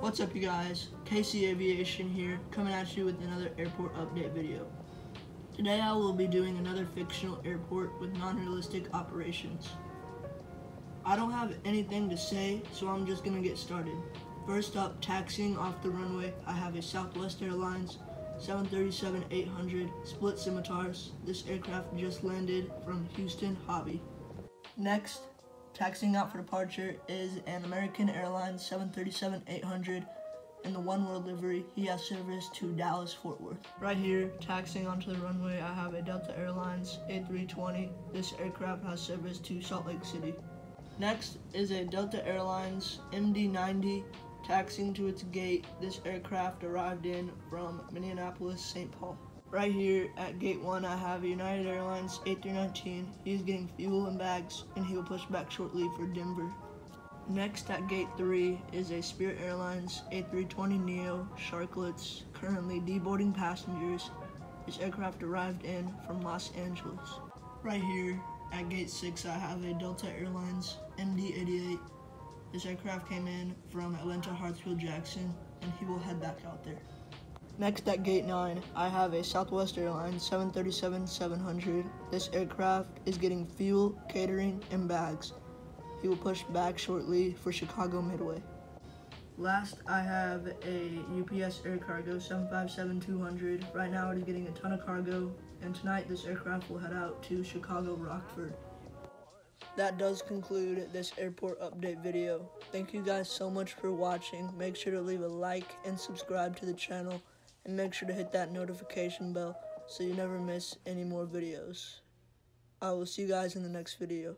What's up you guys, KC Aviation here, coming at you with another airport update video. Today I will be doing another fictional airport with non-realistic operations. I don't have anything to say, so I'm just gonna get started. First up, taxiing off the runway, I have a Southwest Airlines 737-800 split scimitars. This aircraft just landed from Houston Hobby. Next, taxiing out for departure is an American Airlines 737-800 in the One World livery. He has service to Dallas Fort Worth. Right here, taxiing onto the runway, I have a Delta Airlines A320. This aircraft has service to Salt Lake City. Next is a Delta Airlines MD-90 taxiing to its gate. This aircraft arrived in from Minneapolis, St. Paul. Right here at gate 1 I have United Airlines A319. He is getting fuel and bags and he will push back shortly for Denver. Next at gate 3 is a Spirit Airlines A320neo Sharklets currently deboarding passengers. This aircraft arrived in from Los Angeles. Right here at gate 6 I have a Delta Airlines MD-88 this aircraft came in from Atlanta Hartsfield Jackson and he will head back out there. Next at gate 9, I have a Southwest Airlines 737-700. This aircraft is getting fuel, catering, and bags. He will push back shortly for Chicago Midway. Last, I have a UPS Air Cargo 757-200. Right now it is getting a ton of cargo, and tonight this aircraft will head out to Chicago Rockford. That does conclude this airport update video. Thank you guys so much for watching. Make sure to leave a like and subscribe to the channel. And make sure to hit that notification bell so you never miss any more videos. I will see you guys in the next video.